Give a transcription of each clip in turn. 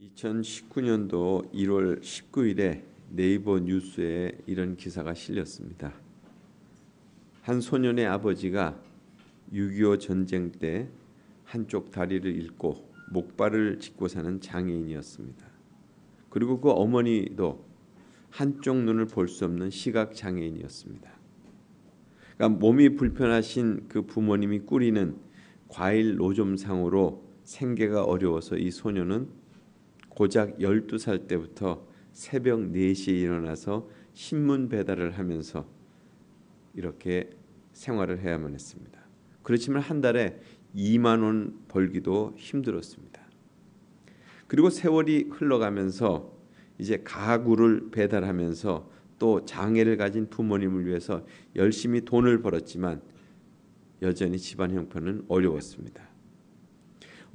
2019년도 1월 19일에 네이버 뉴스에 이런 기사가 실렸습니다. 한 소년의 아버지가 6.25 전쟁 때 한쪽 다리를 잃고 목발을 짚고 사는 장애인이었습니다. 그리고 그 어머니도 한쪽 눈을 볼 수 없는 시각 장애인이었습니다. 그러니까 몸이 불편하신 그 부모님이 꾸리는 과일 노점상으로 생계가 어려워서 이 소년은 고작 12살 때부터 새벽 4시에 일어나서 신문 배달을 하면서 이렇게 생활을 해야만 했습니다. 그렇지만 한 달에 2만 원 벌기도 힘들었습니다. 그리고 세월이 흘러가면서 이제 가구를 배달하면서 또 장애를 가진 부모님을 위해서 열심히 돈을 벌었지만 여전히 집안 형편은 어려웠습니다.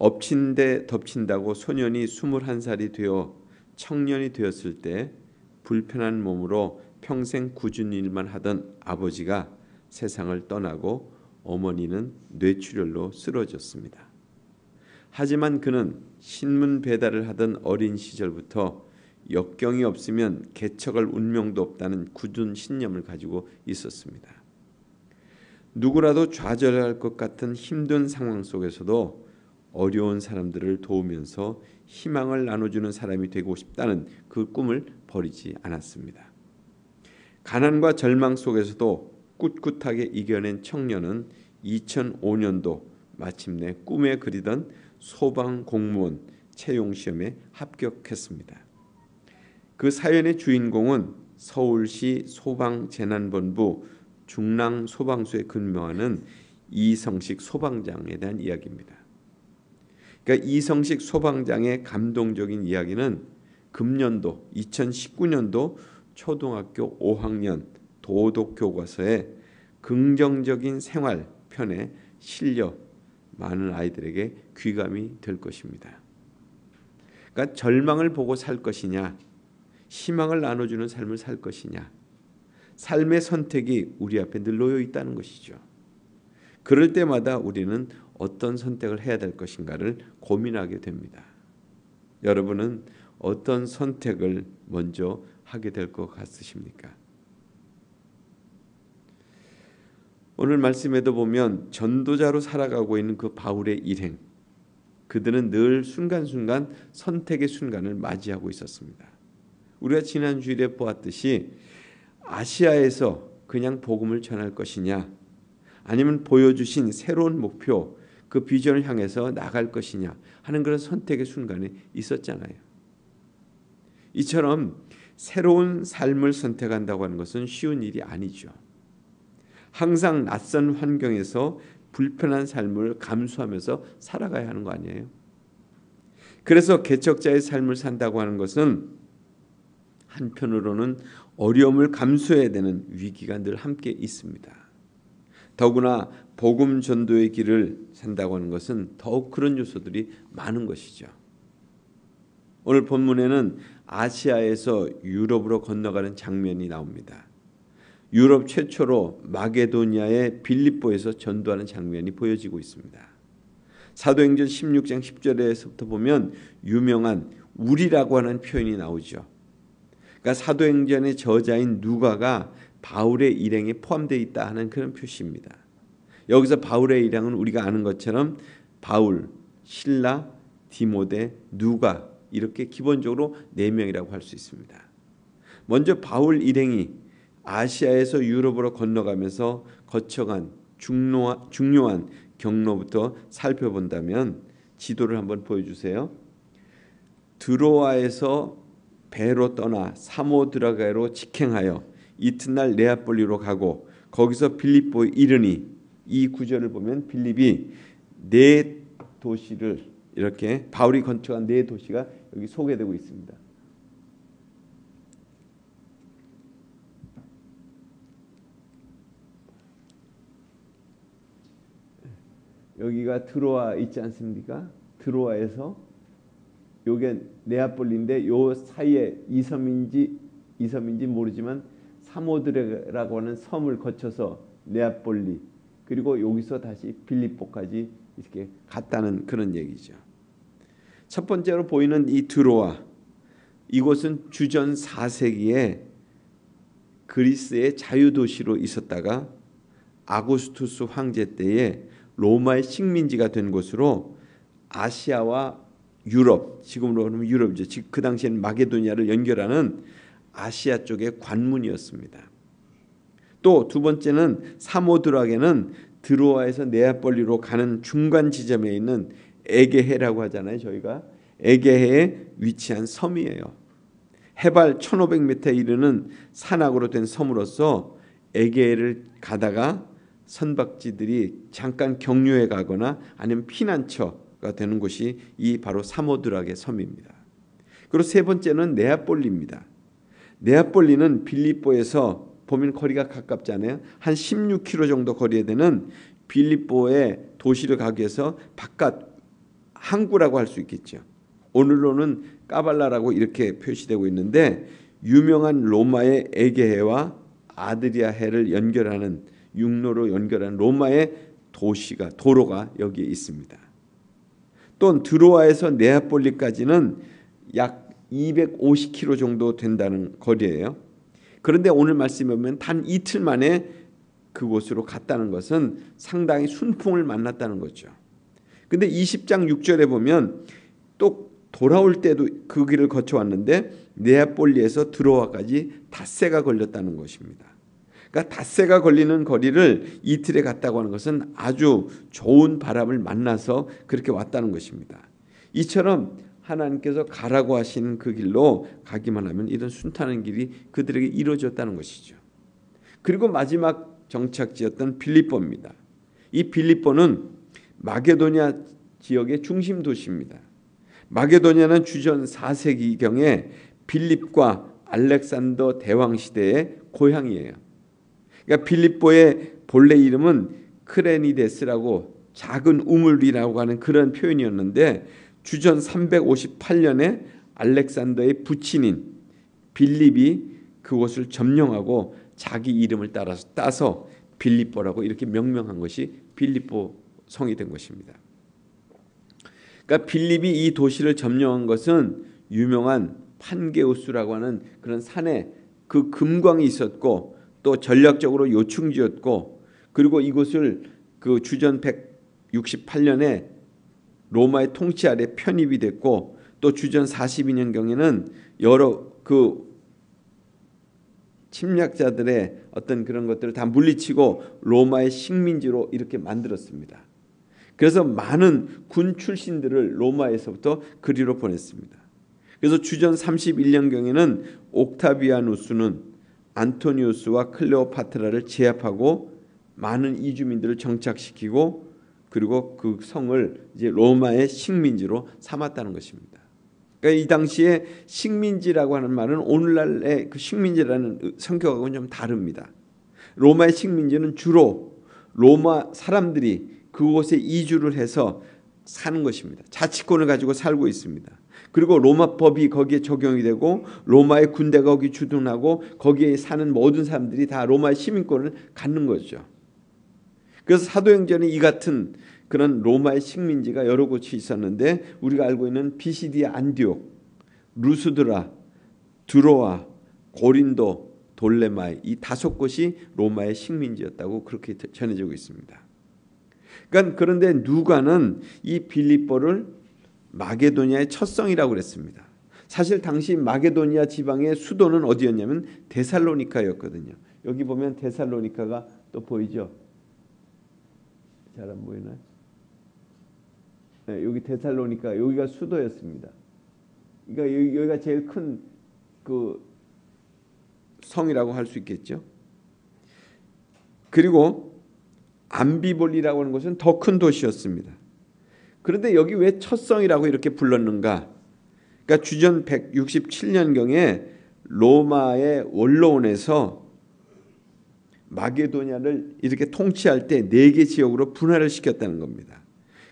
엎친 데 덮친다고 소년이 21살이 되어 청년이 되었을 때 불편한 몸으로 평생 굳은 일만 하던 아버지가 세상을 떠나고 어머니는 뇌출혈로 쓰러졌습니다. 하지만 그는 신문 배달을 하던 어린 시절부터 역경이 없으면 개척할 운명도 없다는 굳은 신념을 가지고 있었습니다. 누구라도 좌절할 것 같은 힘든 상황 속에서도 어려운 사람들을 도우면서 희망을 나눠주는 사람이 되고 싶다는 그 꿈을 버리지 않았습니다. 가난과 절망 속에서도 꿋꿋하게 이겨낸 청년은 2005년도 마침내 꿈에 그리던 소방 공무원 채용 시험에 합격했습니다. 그 사연의 주인공은 서울시 소방재난본부 중랑 소방서에 근무하는 이성식 소방장에 대한 이야기입니다. 그러니까 이성식 소방장의 감동적인 이야기는 금년도 2019년도 초등학교 5학년 도덕 교과서에 긍정적인 생활 편에 실려 많은 아이들에게 귀감이 될 것입니다. 그러니까 절망을 보고 살 것이냐, 희망을 나눠주는 삶을 살 것이냐, 삶의 선택이 우리 앞에 늘 놓여 있다는 것이죠. 그럴 때마다 우리는 어떤 선택을 해야 될 것인가를 고민하게 됩니다. 여러분은 어떤 선택을 먼저 하게 될 것 같으십니까? 오늘 말씀에도 보면 전도자로 살아가고 있는 그 바울의 일행 그들은 늘 순간순간 선택의 순간을 맞이하고 있었습니다. 우리가 지난 주일에 보았듯이 아시아에서 그냥 복음을 전할 것이냐 아니면 보여주신 새로운 목표 그 비전을 향해서 나갈 것이냐 하는 그런 선택의 순간에 있었잖아요. 이처럼 새로운 삶을 선택한다고 하는 것은 쉬운 일이 아니죠. 항상 낯선 환경에서 불편한 삶을 감수하면서 살아가야 하는 거 아니에요? 그래서 개척자의 삶을 산다고 하는 것은 한편으로는 어려움을 감수해야 되는 위기가 늘 함께 있습니다. 더구나 복음 전도의 길을 산다고 하는 것은 더욱 그런 요소들이 많은 것이죠. 오늘 본문에는 아시아에서 유럽으로 건너가는 장면이 나옵니다. 유럽 최초로 마게도니아의 빌립보에서 전도하는 장면이 보여지고 있습니다. 사도행전 16장 10절에서부터 보면 유명한 우리라고 하는 표현이 나오죠. 그러니까 사도행전의 저자인 누가가 바울의 일행에 포함되어 있다 하는 그런 표시입니다. 여기서 바울의 일행은 우리가 아는 것처럼 바울, 신라, 디모데, 누가 이렇게 기본적으로 네 명이라고 할 수 있습니다. 먼저 바울 일행이 아시아에서 유럽으로 건너가면서 거쳐간 중요한, 중요한 경로부터 살펴본다면 지도를 한번 보여주세요. 드로아에서 배로 떠나 사모드라가로 직행하여 이튿날 네아폴리로 가고 거기서 빌립보에 이르니 이 구절을 보면 빌립이 네 도시를 이렇게 바울이 건축한 네 도시가 여기 소개되고 있습니다. 여기가 드로아 있지 않습니까? 드로아에서 요게 네아폴리인데 요 사이에 이섬인지 이섬인지 모르지만 사모드레라고 하는 섬을 거쳐서 네아폴리 그리고 여기서 다시 빌립보까지 이렇게 갔다는 그런 얘기죠. 첫 번째로 보이는 이 드로아 이곳은 주전 4세기에 그리스의 자유 도시로 있었다가 아고스투스 황제 때에 로마의 식민지가 된 곳으로 아시아와 유럽 지금으로 하면 유럽이죠. 그 당시에는 마게도니아를 연결하는 아시아 쪽의 관문이었습니다. 또 두 번째는 사모드락에는 드로아에서 네아폴리로 가는 중간 지점에 있는 에게해라고 하잖아요. 저희가 에게해에 위치한 섬이에요. 해발 1500m에 이르는 산악으로 된 섬으로서 에게해를 가다가 선박지들이 잠깐 경유해 가거나 아니면 피난처가 되는 곳이 이 바로 사모드락의 섬입니다. 그리고 세 번째는 네아폴리입니다. 네아폴리는 빌립보에서 보면 거리가 가깝잖아요. 한 16km 정도 거리에 되는 빌립보의 도시를 가기 위해서 바깥 항구라고 할 수 있겠죠. 오늘로는 까발라라고 이렇게 표시되고 있는데 유명한 로마의 에게해와 아드리아해를 연결하는 육로로 연결하는 로마의 도시가 도로가 여기에 있습니다. 또 드로아에서 네아폴리까지는 약 250km 정도 된다는 거리예요. 그런데 오늘 말씀에 보면 단 이틀 만에 그곳으로 갔다는 것은 상당히 순풍을 만났다는 거죠. 근데 20장 6절에 보면 또 돌아올 때도 그 길을 거쳐 왔는데 네아폴리에서 드로아까지 닷새가 걸렸다는 것입니다. 그러니까 닷새가 걸리는 거리를 이틀에 갔다고 하는 것은 아주 좋은 바람을 만나서 그렇게 왔다는 것입니다. 이처럼 하나님께서 가라고 하신 그 길로 가기만 하면 이런 순탄한 길이 그들에게 이루어졌다는 것이죠. 그리고 마지막 정착지였던 빌립보입니다. 이 빌립보는 마게도니아 지역의 중심 도시입니다. 마게도니아는 주전 4세기경에 빌립과 알렉산더 대왕 시대의 고향이에요. 그러니까 빌립보의 본래 이름은 크레니데스라고 작은 우물이라고 하는 그런 표현이었는데 주전 358년에 알렉산더의 부친인 빌립이 그곳을 점령하고 자기 이름을 따라서 따서 빌립보라고 이렇게 명명한 것이 빌립보 성이 된 것입니다. 그러니까 빌립이 이 도시를 점령한 것은 유명한 판게우스라고 하는 그런 산에 그 금광이 있었고 또 전략적으로 요충지였고 그리고 이곳을 그 주전 168년에 로마의 통치 아래 편입이 됐고 또 주전 42년 경에는 여러 그 침략자들의 어떤 그런 것들을 다 물리치고 로마의 식민지로 이렇게 만들었습니다. 그래서 많은 군 출신들을 로마에서부터 그리로 보냈습니다. 그래서 주전 31년 경에는 옥타비아누스는 안토니우스와 클레오파트라를 제압하고 많은 이주민들을 정착시키고 그리고 그 성을 이제 로마의 식민지로 삼았다는 것입니다. 그러니까 이 당시에 식민지라고 하는 말은 오늘날의 그 식민지라는 성격하고는 좀 다릅니다. 로마의 식민지는 주로 로마 사람들이 그곳에 이주를 해서 사는 것입니다. 자치권을 가지고 살고 있습니다. 그리고 로마 법이 거기에 적용이 되고 로마의 군대가 거기 주둔하고 거기에 사는 모든 사람들이 다 로마의 시민권을 갖는 거죠. 그래서 사도행전에 이 같은 그런 로마의 식민지가 여러 곳이 있었는데 우리가 알고 있는 비시디 안디옥, 루스드라, 드로아, 고린도, 돌레마이 이 다섯 곳이 로마의 식민지였다고 그렇게 전해지고 있습니다. 그러니까 그런데 누가는 이 빌립보를 마게도니아의 첫 성이라고 그랬습니다. 사실 당시 마게도니아 지방의 수도는 어디였냐면 데살로니카였거든요. 여기 보면 데살로니카가 또 보이죠? 잘 안 보이나요? 네, 여기 데살로니카 여기가 수도였습니다. 그러니까 여기가 제일 큰 그 성이라고 할 수 있겠죠. 그리고 암비볼리라고 하는 것은 더 큰 도시였습니다. 그런데 여기 왜 첫성이라고 이렇게 불렀는가? 그러니까 주전 167년경에 로마의 원로원에서 마게도냐를 이렇게 통치할 때 네 개 지역으로 분할을 시켰다는 겁니다.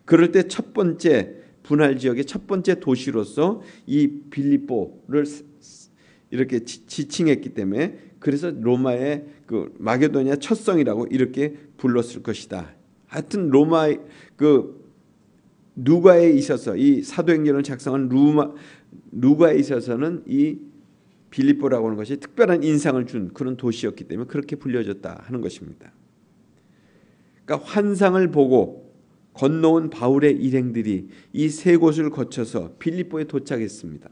그럴 때 첫 번째 분할 지역의 첫 번째 도시로서 이 빌립보를 이렇게 지칭했기 때문에 그래서 로마의 그 마게도냐 첫성이라고 이렇게 불렀을 것이다. 하여튼 로마 그 누가에 있어서 이 사도행전을 작성한 루마 누가에 있어서는 이 빌립보라고 하는 것이 특별한 인상을 준 그런 도시였기 때문에 그렇게 불려졌다 하는 것입니다. 그러니까 환상을 보고 건너온 바울의 일행들이 이 세 곳을 거쳐서 빌립보에 도착했습니다.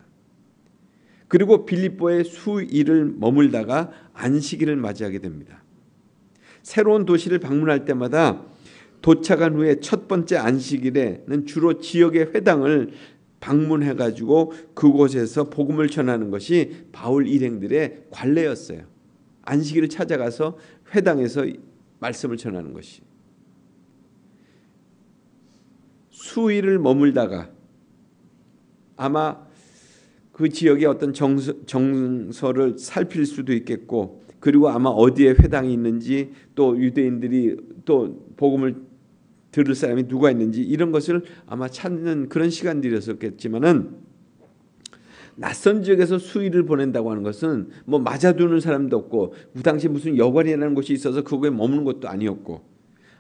그리고 빌립보에 수일을 머물다가 안식일을 맞이하게 됩니다. 새로운 도시를 방문할 때마다 도착한 후에 첫 번째 안식일에는 주로 지역의 회당을 방문해 가지고 그곳에서 복음을 전하는 것이 바울 일행들의 관례였어요. 안식일을 찾아가서 회당에서 말씀을 전하는 것이. 수일을 머물다가 아마 그 지역의 어떤 정서, 정서를 살필 수도 있겠고 그리고 아마 어디에 회당이 있는지 또 유대인들이 또 복음을 들을 사람이 누가 있는지 이런 것을 아마 찾는 그런 시간들이었겠지만은 낯선 지역에서 수일을 보낸다고 하는 것은 뭐 맞아두는 사람도 없고 그 당시 무슨 여관이라는 곳이 있어서 그거에 머무는 것도 아니었고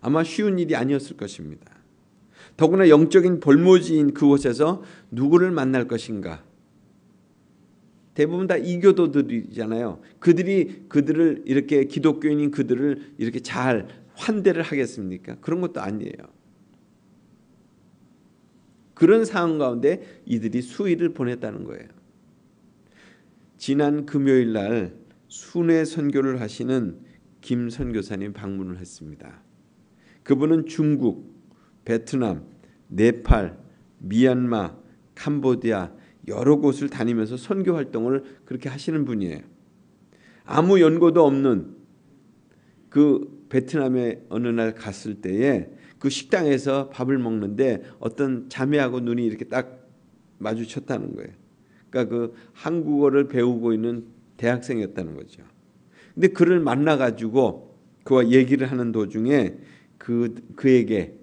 아마 쉬운 일이 아니었을 것입니다. 더구나 영적인 볼모지인 그곳에서 누구를 만날 것인가 대부분 다 이교도들이잖아요. 그들이 그들을 이렇게 기독교인인 그들을 이렇게 잘 환대를 하겠습니까? 그런 것도 아니에요. 그런 상황 가운데 이들이 수일을 보냈다는 거예요. 지난 금요일 날 순회 선교를 하시는 김 선교사님 방문을 했습니다. 그분은 중국, 베트남, 네팔, 미얀마, 캄보디아 여러 곳을 다니면서 선교 활동을 그렇게 하시는 분이에요. 아무 연고도 없는 그 베트남에 어느 날 갔을 때에 그 식당에서 밥을 먹는데 어떤 자매하고 눈이 이렇게 딱 마주쳤다는 거예요. 그러니까 그 한국어를 배우고 있는 대학생이었다는 거죠. 근데 그를 만나 가지고 그와 얘기를 하는 도중에 그 그에게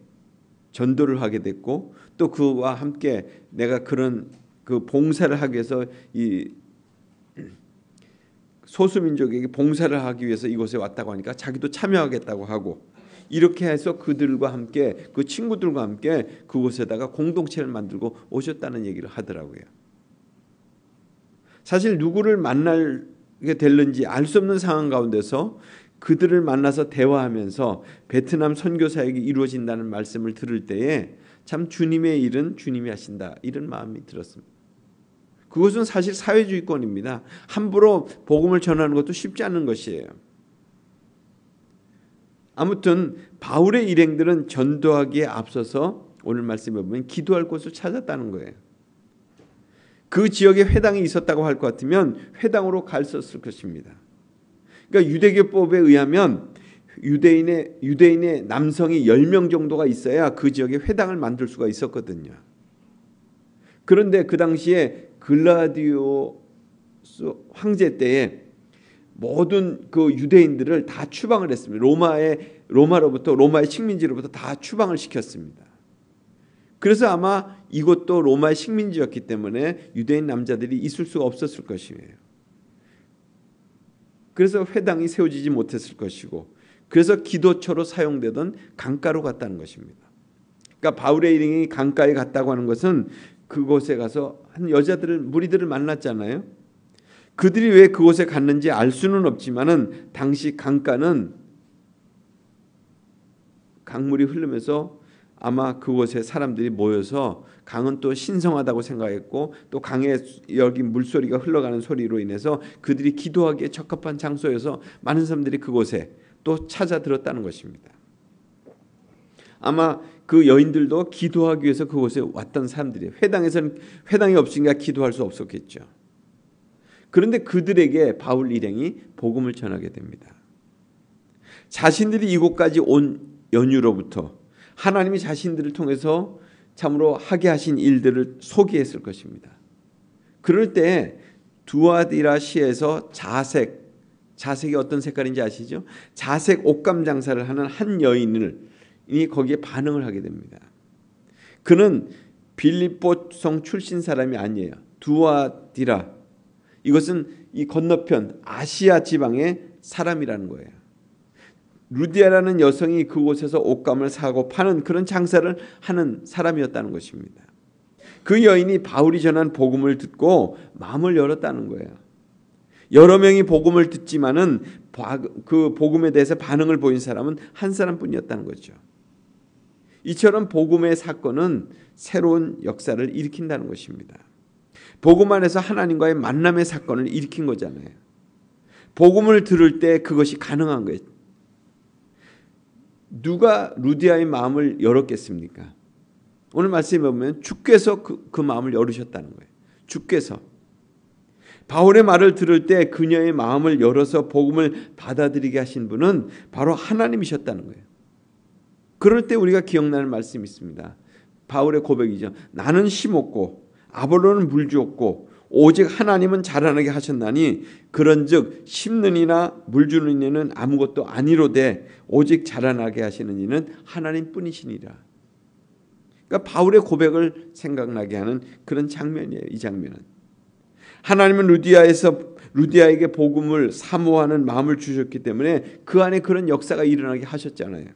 전도를 하게 됐고 또 그와 함께 내가 그런 그 봉사를 하기 위해서 이 소수민족에게 봉사를 하기 위해서 이곳에 왔다고 하니까 자기도 참여하겠다고 하고 이렇게 해서 그들과 함께 그 친구들과 함께 그곳에다가 공동체를 만들고 오셨다는 얘기를 하더라고요. 사실 누구를 만나게 될는지 알 수 없는 상황 가운데서 그들을 만나서 대화하면서 베트남 선교사에게 이루어진다는 말씀을 들을 때에 참 주님의 일은 주님이 하신다 이런 마음이 들었습니다. 그것은 사실 사회주의권입니다. 함부로 복음을 전하는 것도 쉽지 않은 것이에요. 아무튼 바울의 일행들은 전도하기에 앞서서 오늘 말씀에 보면 기도할 곳을 찾았다는 거예요. 그 지역에 회당이 있었다고 할 것 같으면 회당으로 갔었을 것입니다. 그러니까 유대교법에 의하면 유대인의 유대인의 남성이 10명 정도가 있어야 그 지역에 회당을 만들 수가 있었거든요. 그런데 그 당시에 글라디오스 황제 때에 모든 그 유대인들을 다 추방을 했습니다. 로마의 로마로부터 로마의 식민지로부터 다 추방을 시켰습니다. 그래서 아마 이것도 로마의 식민지였기 때문에 유대인 남자들이 있을 수가 없었을 것이에요. 그래서 회당이 세워지지 못했을 것이고 그래서 기도처로 사용되던 강가로 갔다는 것입니다. 그러니까 바울의 일행이 강가에 갔다고 하는 것은 그곳에 가서 한 여자들을 무리들을 만났잖아요. 그들이 왜 그곳에 갔는지 알 수는 없지만은 당시 강가는 강물이 흐르면서 아마 그곳에 사람들이 모여서 강은 또 신성하다고 생각했고 또 강에 여기 물소리가 흘러가는 소리로 인해서 그들이 기도하기에 적합한 장소여서 많은 사람들이 그곳에 또 찾아 들었다는 것입니다. 아마 그 여인들도 기도하기 위해서 그곳에 왔던 사람들이에요. 회당에서는 회당이 없으니까 기도할 수 없었겠죠. 그런데 그들에게 바울 일행이 복음을 전하게 됩니다. 자신들이 이곳까지 온 연유로부터 하나님이 자신들을 통해서 참으로 하게 하신 일들을 소개했을 것입니다. 그럴 때 두아디라 시에서 자색 자색이 어떤 색깔인지 아시죠? 자색 옷감 장사를 하는 한 여인을 이 거기에 반응을 하게 됩니다. 그는 빌립보 성 출신 사람이 아니에요. 두아디라 이것은 이 건너편 아시아 지방의 사람이라는 거예요. 루디아라는 여성이 그곳에서 옷감을 사고 파는 그런 장사를 하는 사람이었다는 것입니다. 그 여인이 바울이 전한 복음을 듣고 마음을 열었다는 거예요. 여러 명이 복음을 듣지만은 그 복음에 대해서 반응을 보인 사람은 한 사람뿐이었다는 거죠. 이처럼 복음의 사건은 새로운 역사를 일으킨다는 것입니다. 복음 안에서 하나님과의 만남의 사건을 일으킨 거잖아요. 복음을 들을 때 그것이 가능한 거예요. 누가 루디아의 마음을 열었겠습니까? 오늘 말씀에 보면 주께서 그, 그 마음을 열으셨다는 거예요. 주께서 바울의 말을 들을 때 그녀의 마음을 열어서 복음을 받아들이게 하신 분은 바로 하나님이셨다는 거예요. 그럴 때 우리가 기억나는 말씀이 있습니다. 바울의 고백이죠. 나는 심었고 아볼로는 물 주었고 오직 하나님은 자라나게 하셨나니 그런즉 심는 이나 물 주는 이는 아무것도 아니로되 오직 자라나게 하시는 이는 하나님뿐이시니라. 그러니까 바울의 고백을 생각나게 하는 그런 장면이에요. 이 장면은 하나님은 루디아에서 루디아에게 복음을 사모하는 마음을 주셨기 때문에 그 안에 그런 역사가 일어나게 하셨잖아요.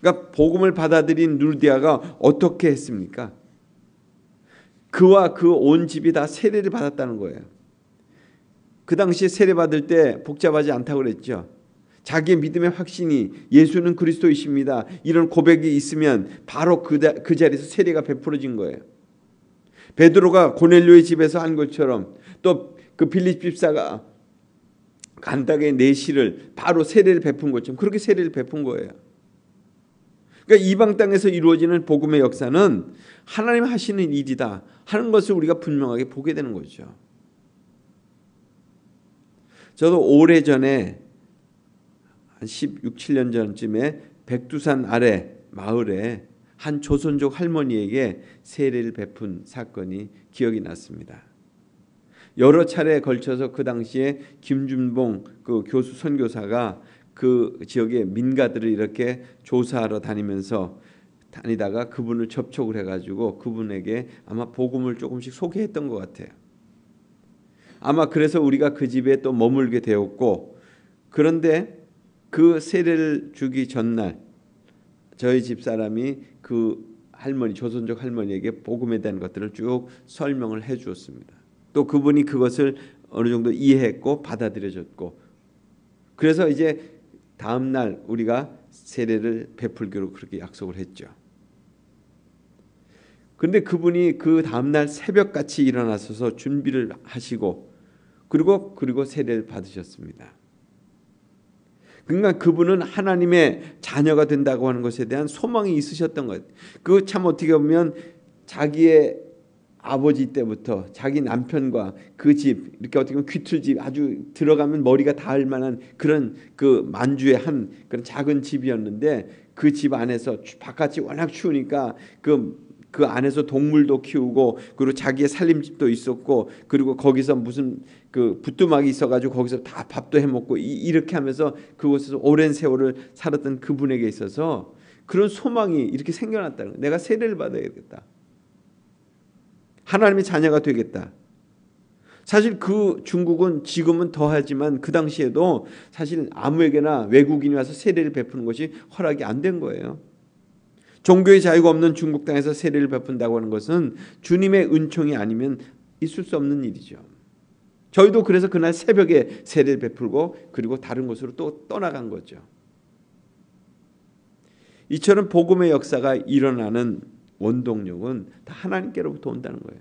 그러니까 복음을 받아들인 루디아가 어떻게 했습니까? 그와 그 온 집이 다 세례를 받았다는 거예요. 그 당시에 세례 받을 때 복잡하지 않다고 그랬죠. 자기의 믿음의 확신이 예수는 그리스도이십니다. 이런 고백이 있으면 바로 그, 그 자리에서 세례가 베풀어진 거예요. 베드로가 고넬료의 집에서 한 것처럼 또 그 빌립 집사가 간닥의 내시를 바로 세례를 베푼 것처럼 그렇게 세례를 베푼 거예요. 그러니까 이방 땅에서 이루어지는 복음의 역사는 하나님 하시는 일이다 하는 것을 우리가 분명하게 보게 되는 거죠. 저도 오래전에 한 16, 7년 전쯤에 백두산 아래 마을에 한 조선족 할머니에게 세례를 베푼 사건이 기억이 났습니다. 여러 차례에 걸쳐서 그 당시에 김준봉 그 교수 선교사가 그 지역의 민가들을 이렇게 조사하러 다니면서 다니다가 그분을 접촉을 해가지고 그분에게 아마 복음을 조금씩 소개했던 것 같아요. 아마 그래서 우리가 그 집에 또 머물게 되었고 그런데 그 세례를 주기 전날 저희 집 사람이 그 할머니 조선족 할머니에게 복음에 대한 것들을 쭉 설명을 해 주었습니다. 또 그분이 그것을 어느 정도 이해했고 받아들여졌고 그래서 이제 다음 날 우리가 세례를 베풀기로 그렇게 약속을 했죠. 그런데 그분이 그 다음 날 새벽같이 일어나셔서 준비를 하시고 그리고 그리고 세례를 받으셨습니다. 그러니까 그분은 하나님의 자녀가 된다고 하는 것에 대한 소망이 있으셨던 것. 그 참 어떻게 보면 자기의 아버지 때부터 자기 남편과 그 집 이렇게 어떻게 보면 귀틀집 아주 들어가면 머리가 닿을 만한 그런 그 만주의 한 그런 작은 집이었는데 그 집 안에서 바깥이 워낙 추우니까 그 그 안에서 동물도 키우고 그리고 자기의 살림집도 있었고 그리고 거기서 무슨 그 부뚜막이 있어가지고 거기서 다 밥도 해먹고 이, 렇게 하면서 그곳에서 오랜 세월을 살았던 그분에게 있어서 그런 소망이 이렇게 생겨났다는 거예요. 내가 세례를 받아야겠다. 하나님의 자녀가 되겠다. 사실 그 중국은 지금은 더하지만 그 당시에도 사실 아무에게나 외국인이 와서 세례를 베푸는 것이 허락이 안 된 거예요. 종교의 자유가 없는 중국 땅에서 세례를 베푼다고 하는 것은 주님의 은총이 아니면 있을 수 없는 일이죠. 저희도 그래서 그날 새벽에 세례를 베풀고 그리고 다른 곳으로 또 떠나간 거죠. 이처럼 복음의 역사가 일어나는 원동력은 다 하나님께로부터 온다는 거예요.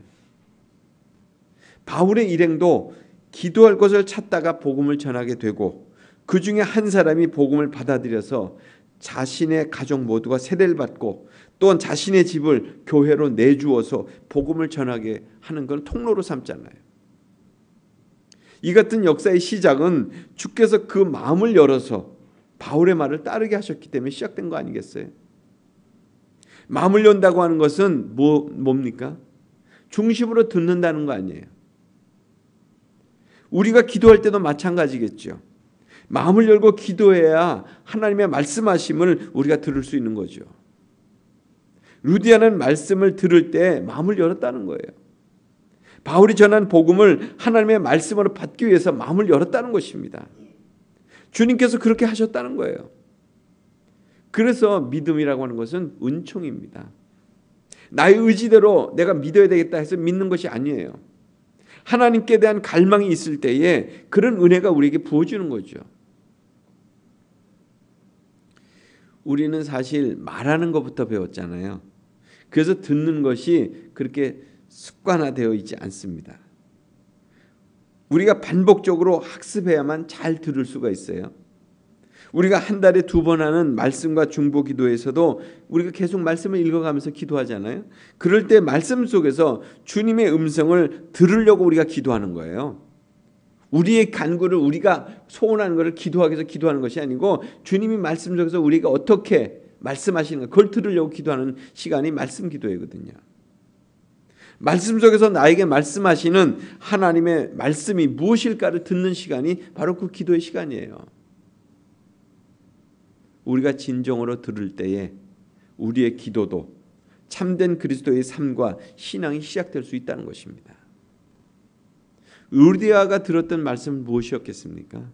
바울의 일행도 기도할 것을 찾다가 복음을 전하게 되고 그 중에 한 사람이 복음을 받아들여서 자신의 가족 모두가 세례를 받고 또한 자신의 집을 교회로 내주어서 복음을 전하게 하는 건 통로로 삼잖아요. 이 같은 역사의 시작은 주께서 그 마음을 열어서 바울의 말을 따르게 하셨기 때문에 시작된 거 아니겠어요? 마음을 연다고 하는 것은 뭐, 뭡니까? 중심으로 듣는다는 거 아니에요. 우리가 기도할 때도 마찬가지겠죠. 마음을 열고 기도해야 하나님의 말씀하심을 우리가 들을 수 있는 거죠. 루디아는 말씀을 들을 때 마음을 열었다는 거예요. 바울이 전한 복음을 하나님의 말씀으로 받기 위해서 마음을 열었다는 것입니다. 주님께서 그렇게 하셨다는 거예요. 그래서 믿음이라고 하는 것은 은총입니다. 나의 의지대로 내가 믿어야 되겠다 해서 믿는 것이 아니에요. 하나님께 대한 갈망이 있을 때에 그런 은혜가 우리에게 부어주는 거죠. 우리는 사실 말하는 것부터 배웠잖아요. 그래서 듣는 것이 그렇게 습관화되어 있지 않습니다. 우리가 반복적으로 학습해야만 잘 들을 수가 있어요. 우리가 한 달에 두 번 하는 말씀과 중보 기도에서도 우리가 계속 말씀을 읽어가면서 기도하잖아요. 그럴 때 말씀 속에서 주님의 음성을 들으려고 우리가 기도하는 거예요. 우리의 간구를 우리가 소원하는 것을 기도하기 위해서 기도하는 것이 아니고 주님이 말씀 속에서 우리가 어떻게 말씀하시는 가 그걸 들으려고 기도하는 시간이 말씀 기도회거든요. 말씀 속에서 나에게 말씀하시는 하나님의 말씀이 무엇일까를 듣는 시간이 바로 그 기도의 시간이에요. 우리가 진정으로 들을 때에 우리의 기도도 참된 그리스도의 삶과 신앙이 시작될 수 있다는 것입니다. 의리아가 들었던 말씀은 무엇이었겠습니까?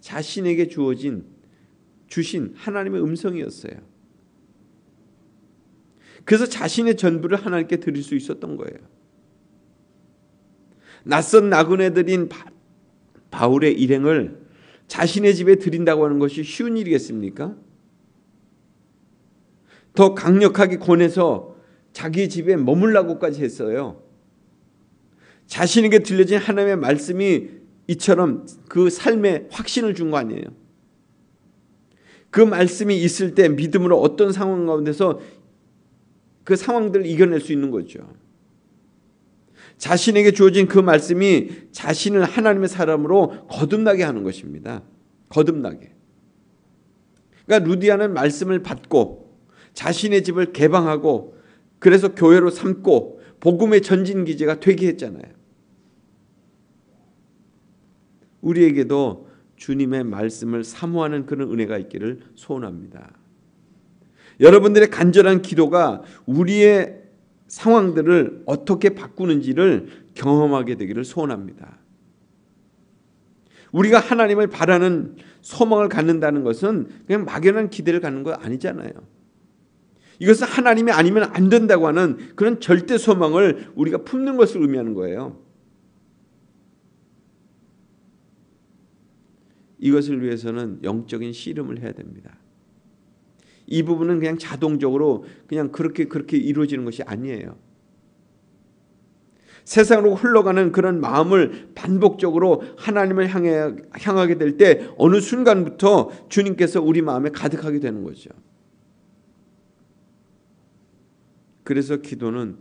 자신에게 주어진 주신 하나님의 음성이었어요. 그래서 자신의 전부를 하나님께 드릴 수 있었던 거예요. 낯선 나그네들인 바울의 일행을 자신의 집에 드린다고 하는 것이 쉬운 일이겠습니까? 더 강력하게 권해서 자기 집에 머물라고까지 했어요. 자신에게 들려진 하나님의 말씀이 이처럼 그 삶에 확신을 준 거 아니에요. 그 말씀이 있을 때 믿음으로 어떤 상황 가운데서 그 상황들을 이겨낼 수 있는 거죠. 자신에게 주어진 그 말씀이 자신을 하나님의 사람으로 거듭나게 하는 것입니다. 거듭나게. 그러니까 루디아는 말씀을 받고 자신의 집을 개방하고 그래서 교회로 삼고 복음의 전진 기제가 되게 했잖아요. 우리에게도 주님의 말씀을 사모하는 그런 은혜가 있기를 소원합니다. 여러분들의 간절한 기도가 우리의 상황들을 어떻게 바꾸는지를 경험하게 되기를 소원합니다. 우리가 하나님을 바라는 소망을 갖는다는 것은 그냥 막연한 기대를 갖는 거 아니잖아요. 이것은 하나님이 아니면 안 된다고 하는 그런 절대 소망을 우리가 품는 것을 의미하는 거예요. 이것을 위해서는 영적인 씨름을 해야 됩니다. 이 부분은 그냥 자동적으로 그냥 그렇게 그렇게 이루어지는 것이 아니에요. 세상으로 흘러가는 그런 마음을 반복적으로 하나님을 향해 향하게 될 때 어느 순간부터 주님께서 우리 마음에 가득하게 되는 거죠. 그래서 기도는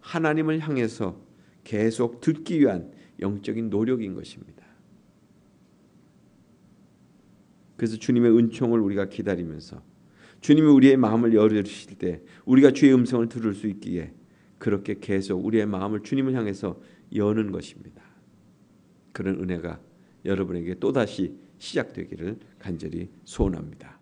하나님을 향해서 계속 듣기 위한 영적인 노력인 것입니다. 그래서 주님의 은총을 우리가 기다리면서 주님이 우리의 마음을 열으실 때 우리가 주의 음성을 들을 수 있기에 그렇게 계속 우리의 마음을 주님을 향해서 여는 것입니다. 그런 은혜가 여러분에게 또다시 시작되기를 간절히 소원합니다.